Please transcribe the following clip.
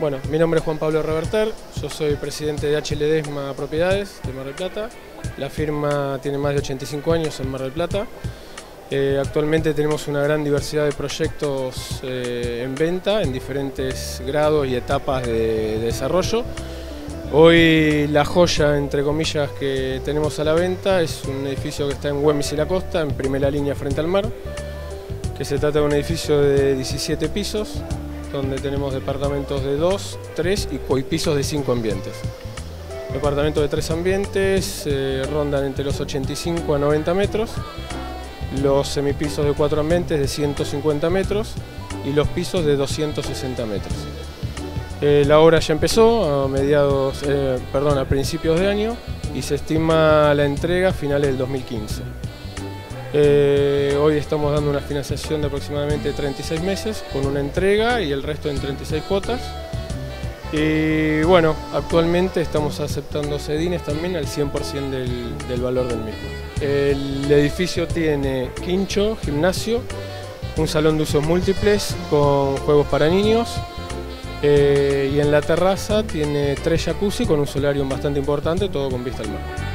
Bueno, mi nombre es Juan Pablo Reverter, yo soy presidente de HLDESMA Propiedades de Mar del Plata. La firma tiene más de 85 años en Mar del Plata. Eh, actualmente tenemos una gran diversidad de proyectos eh, en venta en diferentes grados y etapas de, desarrollo. Hoy la joya, entre comillas, que tenemos a la venta es un edificio que está en Güemes y la Costa, en primera línea frente al mar, que se trata de un edificio de 17 pisos, donde tenemos departamentos de 2, 3 y pisos de 5 ambientes. Departamentos de 3 ambientes eh, rondan entre los 85 a 90 metros, los semipisos de 4 ambientes de 150 metros y los pisos de 260 metros. Eh, la obra ya empezó a mediados, eh, perdón, a principios de año y se estima la entrega a finales del 2015. Eh, hoy estamos dando una financiación de aproximadamente 36 meses con una entrega y el resto en 36 cuotas. Y bueno, actualmente estamos aceptando sedines también al 100% del, valor del mismo. El edificio tiene quincho, gimnasio, un salón de usos múltiples con juegos para niños eh, y en la terraza tiene tres jacuzzi con un solarium bastante importante, todo con vista al mar.